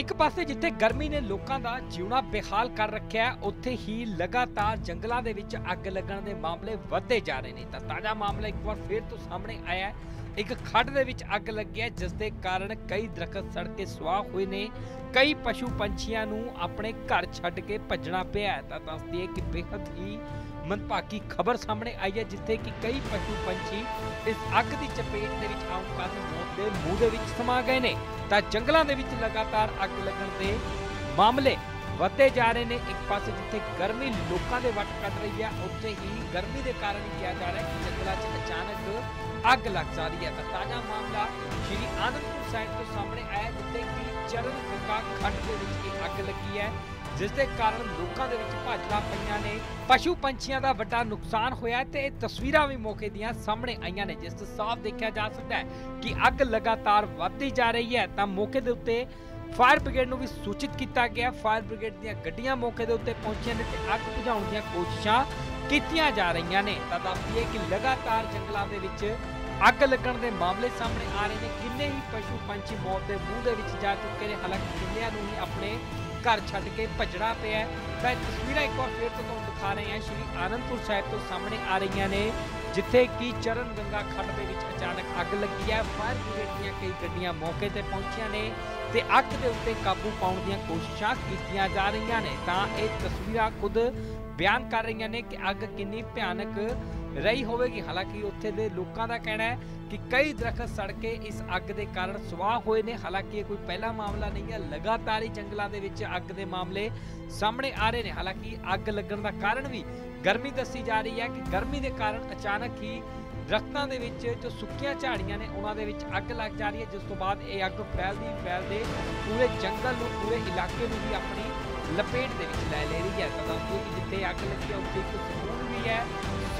ਇੱਕ ਪਾਸੇ ਜਿੱਥੇ ਗਰਮੀ ਨੇ ਲੋਕਾਂ ਦਾ ਜਿਉਣਾ ਬੇਹਾਲ ਕਰ ਰੱਖਿਆ, ਉੱਥੇ ਹੀ ਲਗਾਤਾਰ ਜੰਗਲਾਂ ਦੇ ਵਿੱਚ ਅੱਗ ਲੱਗਣ ਦੇ ਮਾਮਲੇ ਵੱਧਦੇ ਜਾ ਰਹੇ ਨੇ। ਤਾਂ ਤਾਜ਼ਾ ਮਾਮਲਾ ਇੱਕ ਵਾਰ ਫਿਰ ਤੋਂ ਸਾਹਮਣੇ ਆਇਆ ਇੱਕ ਖੱਡ ਦੇ ਵਿੱਚ ਅੱਗ ਲੱਗੀ ਹੈ ਜਿਸ ਦੇ ਕਾਰਨ ਕਈ ਦਰਖਤ ਸੜ ਕੇ ਸੁਆਹ ਹੋਏ ਨੇ। ਕਈ ਪਸ਼ੂ ਪੰਛੀਆਂ ਨੂੰ ਆਪਣੇ ਘਰ ਛੱਡ ਕੇ ਭੱਜਣਾ ਪਿਆ ਤਾਂ ਦੱਸ ਦਈਏ ਕਿ ਬੇहद ਹੀ ਮੰਦਭਾਗੀ ਖਬਰ ਸਾਹਮਣੇ ਆਈ ਹੈ, ਜਿੱਥੇ ਕਿ ਕਈ ਪਸ਼ੂ ਪੰਛੀ ਇਸ ਅੱਗ ਦੀ ਚਪੇਟ ਦੇ ਵਿੱਚ ਆਉਣ ਕਾਰਨ ਮੌਤ ਦੇ ਮੂੰਹ ਦੇ ਵਿੱਚ ਸਮਾ ਗਏ ਨੇ। ਤਾਂ ਜੰਗਲਾਂ ਦੇ ਵਿੱਚ ਲਗਾਤਾਰ ਅੱਗ ਲੱਗਣ ਦੇ ਮਾਮਲੇ ਵੱਧਦੇ ਜਾ ਰਹੇ ਨੇ। ਇੱਕ ਪਾਸੇ ਜਿੱਥੇ ਗਰਮੀ ਲੋਕਾਂ ਦੇ ਵੱਟ ਕੱਢ ਰਹੀ ਹੈ, ਉੱਥੇ ਹੀ ਗਰਮੀ ਦੇ ਕਾਰਨ ਕਿਹਾ ਜਾ ਰਿਹਾ ਕਿ ਜੰਗਲਾਂ 'ਚ ਅਚਾਨਕ ਅੱਗ ਲੱਗ ਜਾ ਰਹੀ ਹੈ। ਤਾਂ ਤਾਜ਼ਾ ਮਾਮਲਾ ਸ਼੍ਰੀ ਆਨੰਦਪੁਰ ਸਾਹਿਬ ਤੋਂ ਸਾਹਮਣੇ ਆਇਆ, ਜਿੱਥੇ ਕਿ ਚਰਨ ਗੰਗਾ ਖੱਡ ਦੇ ਵਿੱਚ ਇਹ ਅੱਗ ਲੱਗੀ ਹੈ, ਜਿਸ ਦੇ ਕਾਰਨ ਲੋਕਾਂ ਦੇ ਵਿੱਚ ਭਾਜੜਾ ਪਈਆਂ ਨੇ। ਪਸ਼ੂ ਪੰਛੀਆਂ ਦਾ ਵੱਡਾ ਨੁਕਸਾਨ ਹੋਇਆ ਤੇ ਇਹ ਤਸਵੀਰਾਂ ਵੀ ਮੌਕੇ ਦੀਆਂ ਸਾਹਮਣੇ ਆਈਆਂ ਨੇ, ਜਿਸ ਤੋਂ ਸਾਫ਼ ਦੇਖਿਆ ਜਾ ਸਕਦਾ ਹੈ ਕਿ ਅੱਗ ਲਗਾਤਾਰ ਵੱਧਦੀ ਜਾ ਰਹੀ ਹੈ। ਤਾਂ ਮੌਕੇ ਦੇ ਉੱਤੇ ਫਾਇਰ ਬ੍ਰਿਗੇਡ ਨੂੰ ਵੀ ਸੂਚਿਤ ਕੀਤਾ ਗਿਆ। ਫਾਇਰ ਬ੍ਰਿਗੇਡ ਦੀਆਂ ਗੱਡੀਆਂ ਮੌਕੇ ਦੇ ਉੱਤੇ ਪਹੁੰਚੀਆਂ ਨੇ ਤੇ ਅੱਗ ਬੁਝਾਉਣ ਦੀਆਂ ਕੋਸ਼ਿਸ਼ਾਂ ਕੀਤੀਆਂ ਜਾ ਰਹੀਆਂ ਨੇ। ਤਾਂ ਦੱਸਦੀਏ ਕਿ ਲਗਾਤਾਰ ਜੰਗਲਾਂ ਦੇ ਵਿੱਚ ਅੱਗ ਲੱਗਣ ਦੇ ਮਾਮਲੇ ਸਾਹਮਣੇ ਆ ਰਹੇ ਨੇ। ਕਿੰਨੇ ਹੀ ਪਸ਼ੂ ਪੰਛੀ ਮੌਤ ਦੇ ਮੂੰਹ ਦੇ ਵਿੱਚ ਜਾ ਚੁੱਕੇ ਨੇ। ਹਾਲਾਂਕਿ ਕਿੰਨਿਆਂ ਨੂੰ ਹੀ ਆਪਣੇ ਘਰ ਛੱਡ ਕੇ ਭੱਜਣਾ ਪਿਆ ਹੈ। ਤਾਂ ਇਹ ਤਸਵੀਰਾਂ ਇੱਕ ਵਾਰ ਫਿਰ ਤੋਂ ਤੁਹਾਨੂੰ ਦਿਖਾ ਰਹੇ ਹਾਂ। ਸ਼੍ਰੀ ਆਨੰਦਪੁਰ ਸਾਹਿਬ ਤੋਂ ਸਾਹਮਣੇ ਆ ਰਹੀਆਂ ਨੇ, ਜਿੱਥੇ ਕਿ ਚਰਨ ਗੰਗਾ ਖੱਡ ਦੇ ਵਿੱਚ ਅਚਾਨਕ ਅੱਗ ਲੱਗੀ ਹੈ। ਫਾਇਰ ਬ੍ਰਿਗੇਡ ਦੀਆਂ ਕਈ ਗੱਡੀਆਂ ਮੌਕੇ ਤੇ ਪਹੁੰਚੀਆਂ ਨੇ ਤੇ ਅੱਗ ਦੇ ਉੱਤੇ ਕਾਬੂ ਪਾਉਣ ਦੀਆਂ ਕੋਸ਼ਿਸ਼ਾਂ ਕੀਤੀਆਂ ਜਾ ਰਹੀਆਂ ਨੇ। ਤਾਂ ਇਹ ਤਸਵੀਰਾਂ ਖੁਦ ਬਿਆਨ ਕਰ ਰਹੀਆਂ ਨੇ ਕਿ ਅੱਗ ਕਿੰਨੀ ਭਿਆਨਕ ਰਹੀ ਹੋਵੇਗੀ। ਹਾਲਾਂਕਿ ਉੱਥੇ ਦੇ ਲੋਕਾਂ ਦਾ ਕਹਿਣਾ ਹੈ ਕਿ ਕਈ ਦਰਖਤ ਸੜ ਕੇ ਇਸ ਅੱਗ ਦੇ ਕਾਰਨ ਸੁਆਹ ਹੋਏ ਨੇ। ਹਾਲਾਂਕਿ ਇਹ ਕੋਈ ਪਹਿਲਾ ਮਾਮਲਾ ਨਹੀਂ ਹੈ। ਲਗਾਤਾਰ ਹੀ ਜੰਗਲਾਂ ਦੇ ਵਿੱਚ ਅੱਗ ਦੇ ਮਾਮਲੇ ਸਾਹਮਣੇ ਆ ਰਹੇ ਨੇ। ਹਾਲਾਂਕਿ ਅੱਗ ਲੱਗਣ ਦਾ ਕਾਰਨ ਵੀ ਗਰਮੀ ਦੱਸੀ ਜਾ ਰਹੀ ਹੈ ਕਿ ਗਰਮੀ ਦੇ ਕਾਰਨ ਅਚਾਨਕ ਹੀ ਦਰਖਤਾਂ ਦੇ ਵਿੱਚ ਜੋ ਸੁੱਕੀਆਂ ਝਾੜੀਆਂ ਨੇ, ਉਹਨਾਂ ਦੇ ਵਿੱਚ ਅੱਗ ਲੱਗ ਜਾ ਰਹੀ ਹੈ। ਜਿਸ ਤੋਂ ਬਾਅਦ ਇਹ ਅੱਗ ਫੈਲਦੀ ਫੈਲਦੇ ਪੂਰੇ ਜੰਗਲ ਨੂੰ, ਪੂਰੇ ਇਲਾਕੇ ਨੂੰ ਵੀ ਆਪਣੀ ਲਪੇਟ ਦੇ ਵਿੱਚ ਲੈ ਲੈ ਰਹੀ ਹੈ। ਤਾਂ ਕਿ ਜਿੱਥੇ ਅੱਗ ਲੱਗੀ ਹੈ, ਉੱਥੇ ਇੱਕ ਸਕੂਨ ਵੀ ਹੈ।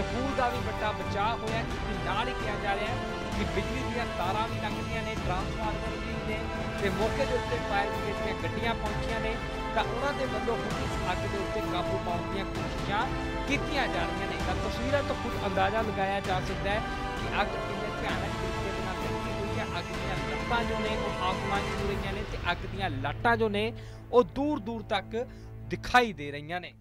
ਸਕੂਲ ਦਾ ਵੀ ਵੱਡਾ ਬਚਾਅ ਹੋਇਆ ਕਿਉਂਕਿ ਨਾਲ ਹੀ ਕਿਹਾ ਜਾ ਰਿਹਾ ਕਿ ਬਿਜਲੀ ਦੀਆਂ ਤਾਰਾਂ ਵੀ ਲੱਗਦੀਆਂ ਨੇ, ਟਰਾਂਸਫਾਰਮਰ ਵੀ ਨੇ ਤੇ ਮੌਕੇ ਦੇ ਉੱਤੇ ਫਾਇਰ ਬ੍ਰਿਗੇਡ ਦੀਆਂ ਗੱਡੀਆਂ ਪਹੁੰਚੀਆਂ ਨੇ। ਤਾਂ ਉਹਨਾਂ ਦੇ ਵੱਲੋਂ ਹੁਣ ਇਸ ਅੱਗ ਦੇ ਉੱਤੇ ਕਾਬੂ ਪਾਉਣ ਦੀਆਂ ਕੋਸ਼ਿਸ਼ਾਂ ਕੀਤੀਆਂ ਜਾ ਰਹੀਆਂ ਨੇ। ਤਾਂ ਤਸਵੀਰਾਂ ਤੋਂ ਖੁਦ ਅੰਦਾਜ਼ਾ ਲਗਾਇਆ ਜਾ ਸਕਦਾ ਹੈ ਕਿ ਅੱਗ ਕਿੰਨੇ ਭਿਆਨਕ ਤਰੀਕੇ ਦੇ ਨਾਲ ਲੱਗੀ ਹੋਈ ਹੈ। ਅੱਗ ਦੀਆਂ ਲੱਟਾਂ ਜੋ ਨੇ, ਉਹ ਆਸਮਾਨ 'ਚ ਰਹੀਆਂ ਨੇ ਤੇ ਅੱਗ ਦੀਆਂ ਲਾਟਾਂ ਜੋ ਨੇ, ਉਹ ਦੂਰ ਦੂਰ ਤੱਕ ਦਿਖਾਈ ਦੇ ਰਹੀਆਂ ਨੇ।